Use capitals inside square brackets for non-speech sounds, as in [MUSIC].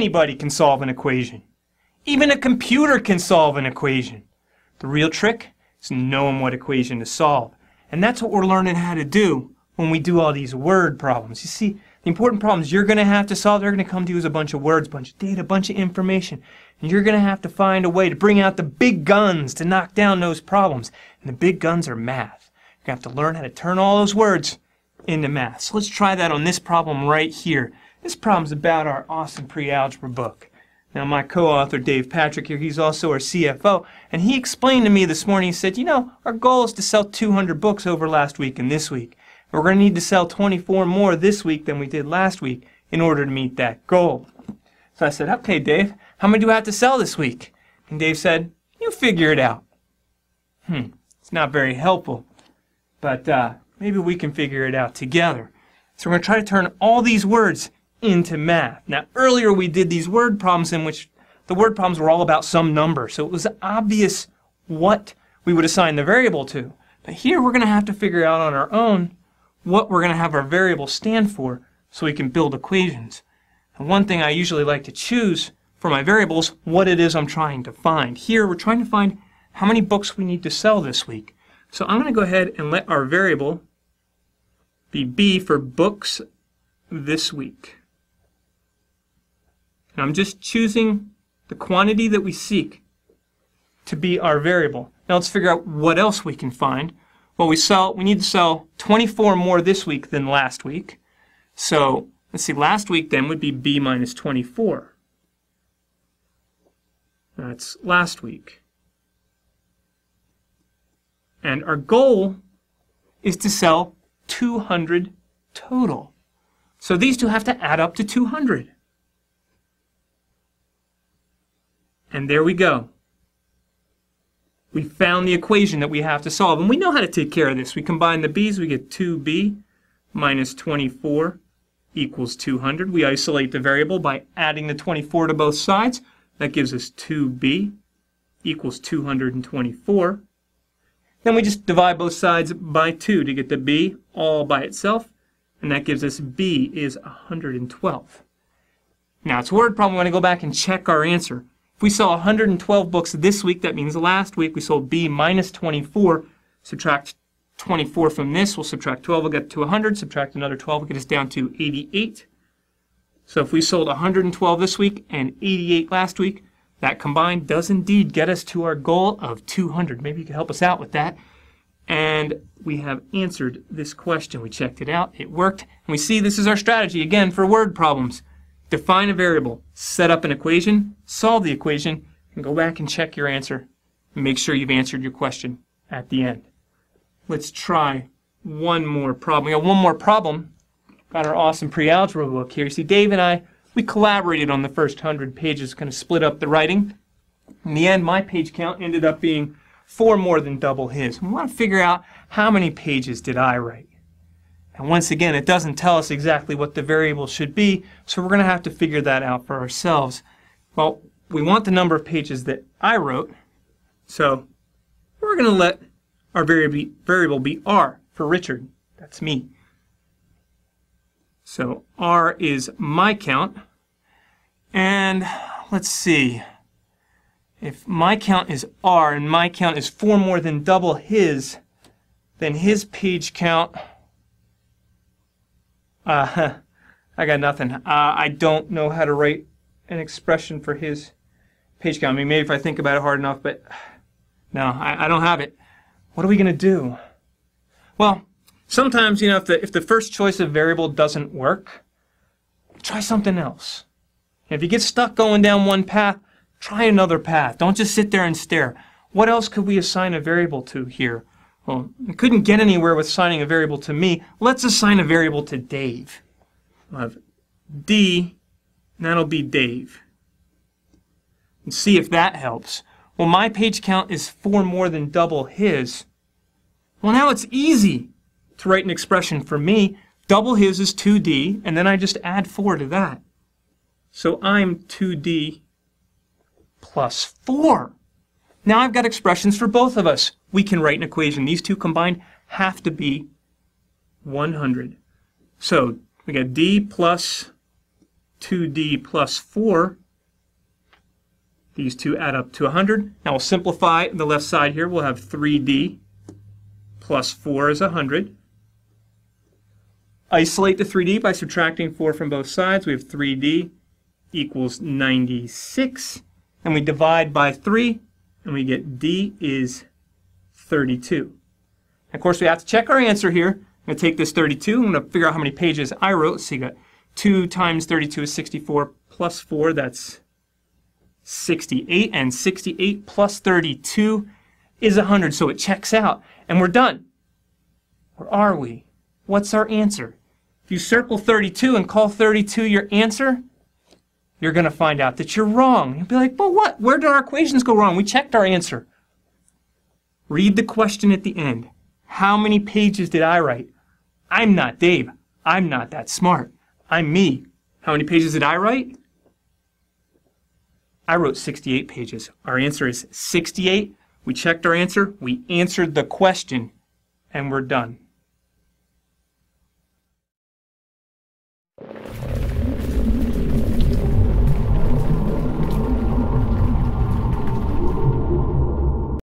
Anybody can solve an equation. Even a computer can solve an equation. The real trick is knowing what equation to solve. And that's what we're learning how to do when we do all these word problems. You see, the important problems you're going to have to solve, they're going to come to you as a bunch of words, a bunch of data, a bunch of information. And you're going to have to find a way to bring out the big guns to knock down those problems. And the big guns are math. You're going to have to learn how to turn all those words into math. So let's try that on this problem right here. This problem's about our awesome pre-algebra book. Now, my co-author, Dave Patrick here, he's also our CFO, and he explained to me this morning, he said, you know, our goal is to sell 200 books over last week and this week. We're going to need to sell 24 more this week than we did last week in order to meet that goal. So I said, okay, Dave, how many do I have to sell this week? And Dave said, you figure it out. Hmm, it's not very helpful, but uh, maybe we can figure it out together. So we're going to try to turn all these words into math. Now, earlier we did these word problems in which the word problems were all about some number, so it was obvious what we would assign the variable to. But here we're going to have to figure out on our own what we're going to have our variable stand for so we can build equations. And one thing I usually like to choose for my variables, what it is I'm trying to find. Here we're trying to find how many books we need to sell this week. So I'm going to go ahead and let our variable be B for books this week. And I'm just choosing the quantity that we seek to be our variable. Now let's figure out what else we can find. Well, we sell. We need to sell 24 more this week than last week. So let's see. Last week then would be b minus 24. That's last week. And our goal is to sell 200 total. So these two have to add up to 200. And there we go. We found the equation that we have to solve. And we know how to take care of this. We combine the b's, we get 2b minus 24 equals 200. We isolate the variable by adding the 24 to both sides. That gives us 2b equals 224. Then we just divide both sides by 2 to get the b all by itself. And that gives us b is 112. Now it's a word problem. We want to go back and check our answer. If we sell 112 books this week, that means last week we sold B minus 24. Subtract 24 from this, we'll subtract 12, we'll get to 100. Subtract another 12, we'll get us down to 88. So if we sold 112 this week and 88 last week, that combined does indeed get us to our goal of 200. Maybe you could help us out with that. And we have answered this question. We checked it out. It worked. And we see this is our strategy, again, for word problems. Define a variable, set up an equation, solve the equation, and go back and check your answer. And make sure you've answered your question at the end. Let's try one more problem. We got one more problem. Got our awesome pre-algebra book here. You see, Dave and I, we collaborated on the first hundred pages, kind of split up the writing. In the end, my page count ended up being four more than double his. We want to figure out how many pages did I write. And once again, it doesn't tell us exactly what the variable should be, so we're going to have to figure that out for ourselves. Well, we want the number of pages that I wrote, so we're going to let our variable be R for Richard. That's me. So R is my count. And let's see. If my count is R and my count is four more than double his, then his page count uh, [LAUGHS] I got nothing. Uh, I don't know how to write an expression for his page count. I mean, maybe if I think about it hard enough, but [SIGHS] no, I, I don't have it. What are we going to do? Well, sometimes, you know, if the, if the first choice of variable doesn't work, try something else. If you get stuck going down one path, try another path. Don't just sit there and stare. What else could we assign a variable to here? Well, I couldn't get anywhere with assigning a variable to me. Let's assign a variable to Dave. We'll have D, and that'll be Dave. And see if that helps. Well, my page count is four more than double his. Well, now it's easy to write an expression for me. Double his is 2D, and then I just add 4 to that. So I'm 2D plus 4. Now I've got expressions for both of us. We can write an equation. These two combined have to be 100. So we got d plus 2d plus 4. These two add up to 100. Now we'll simplify the left side here. We'll have 3d plus 4 is 100. Isolate the 3d by subtracting 4 from both sides. We have 3d equals 96. And we divide by 3, and we get d is 32. Of course, we have to check our answer here. I'm going to take this 32. I'm going to figure out how many pages I wrote. So you got 2 times 32 is 64 plus 4. That's 68. And 68 plus 32 is 100. So it checks out. And we're done. Or are we? What's our answer? If you circle 32 and call 32 your answer, you're going to find out that you're wrong. You'll be like, well, what? Where did our equations go wrong? We checked our answer. Read the question at the end. How many pages did I write? I'm not Dave. I'm not that smart. I'm me. How many pages did I write? I wrote 68 pages. Our answer is 68. We checked our answer. We answered the question. And we're done.